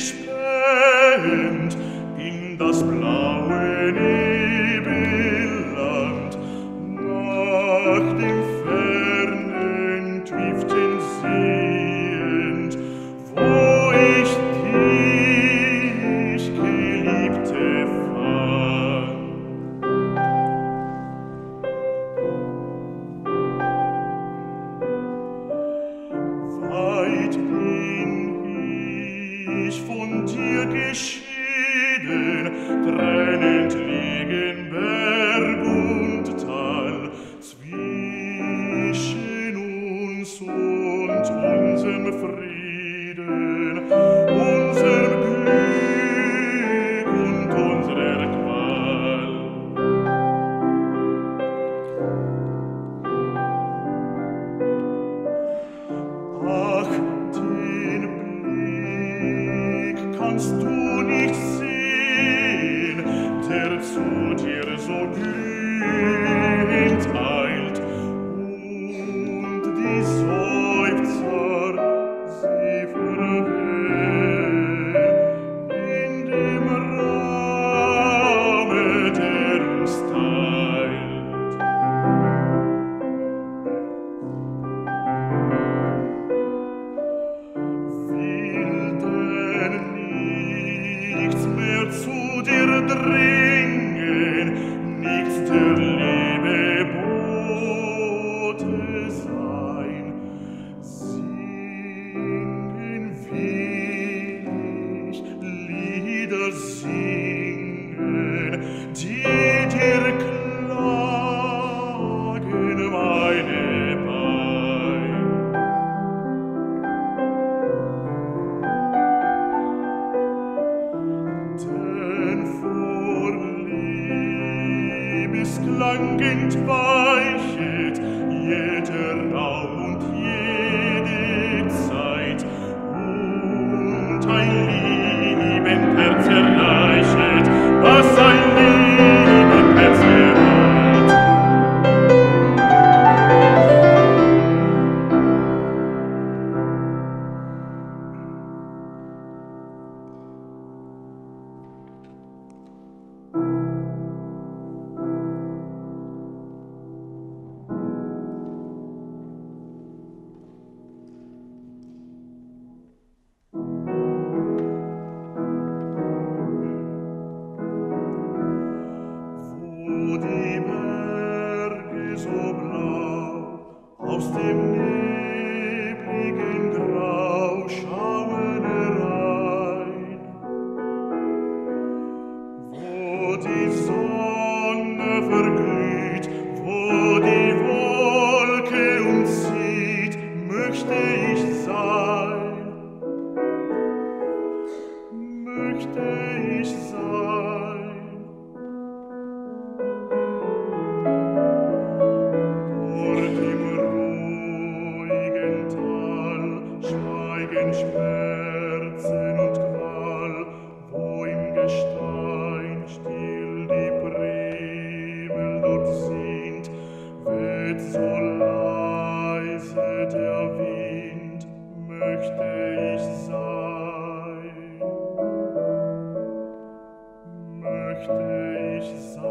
gespennt in das blaue Nebel. sein möchte ich sein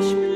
push me.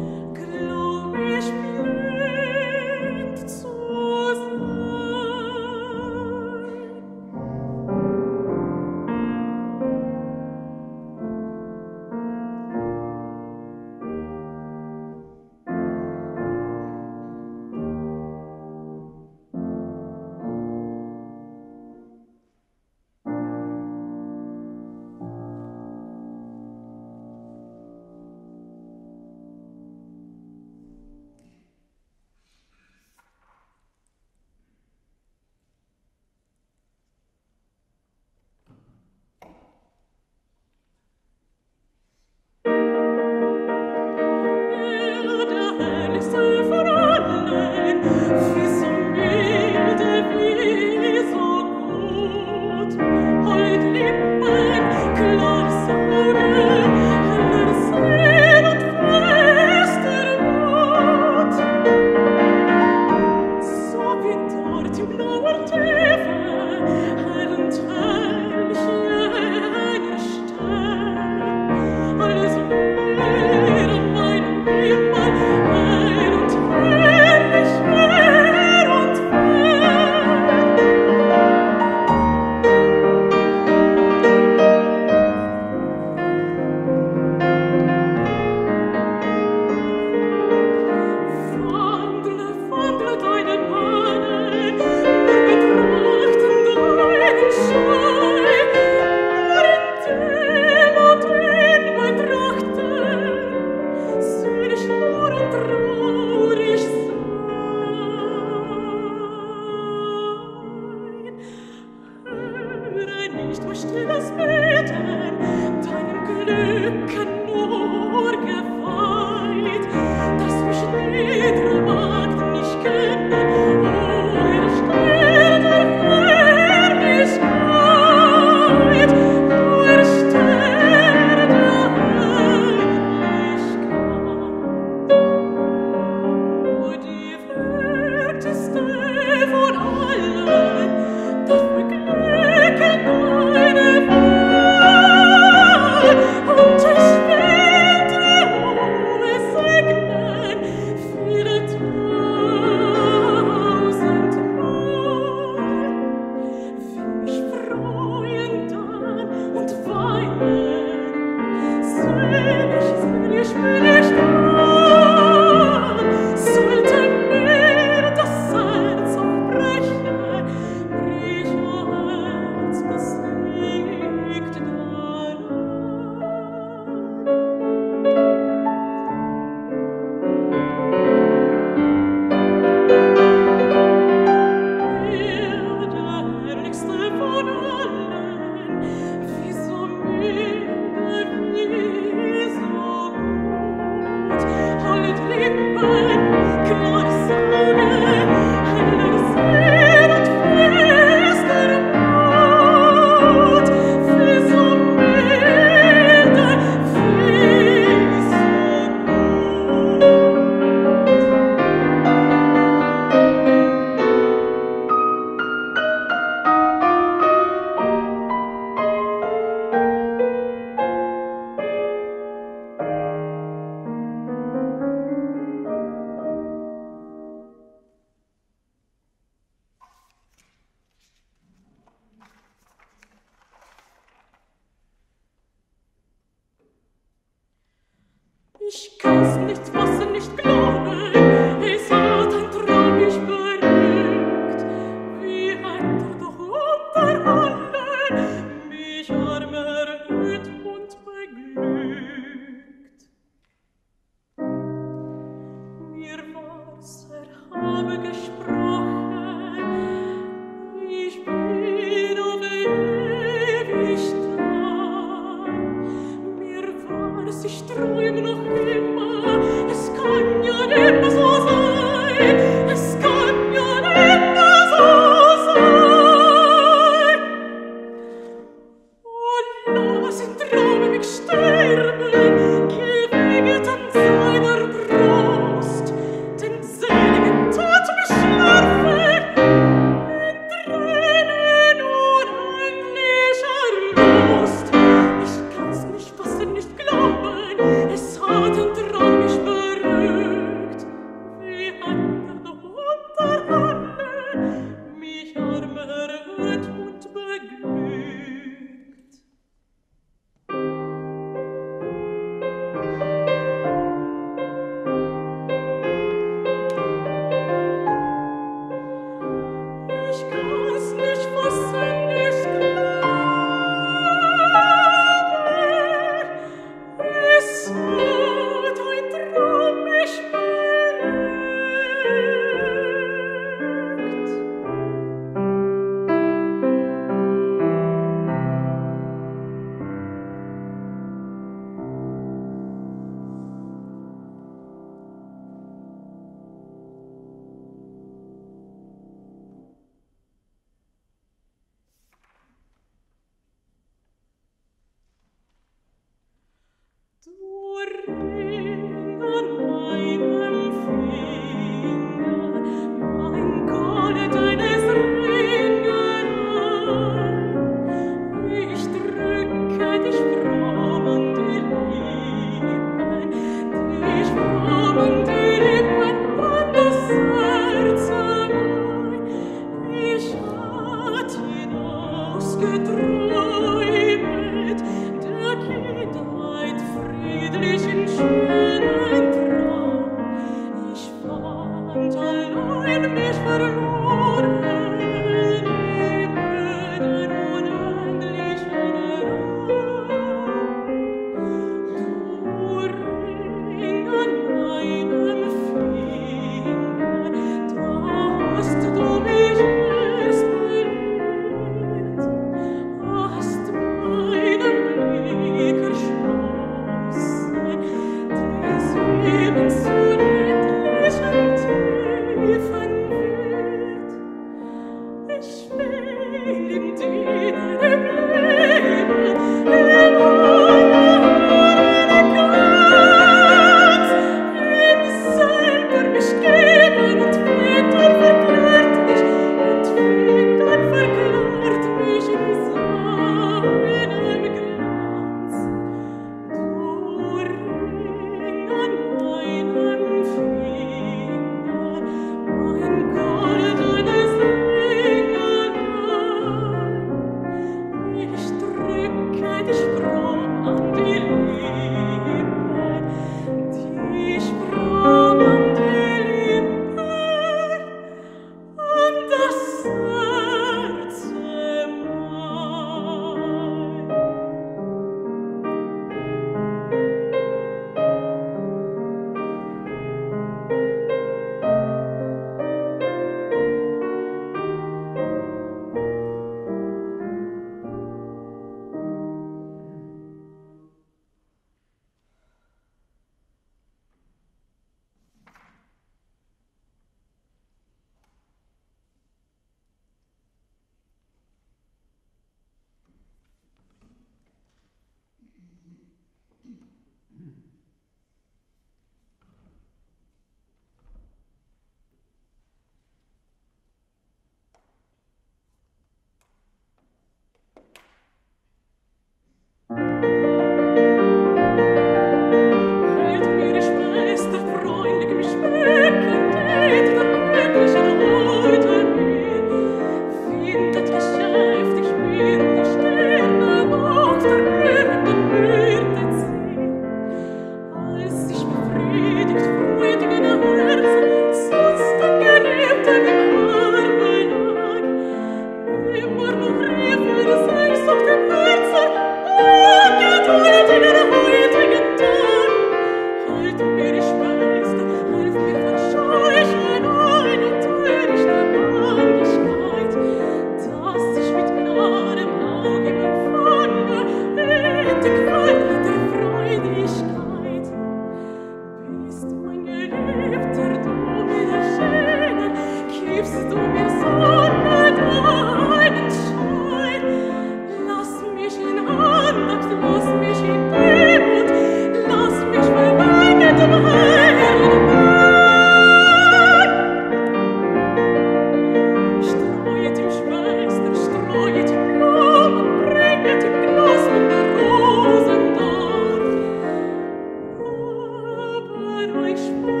mein Reich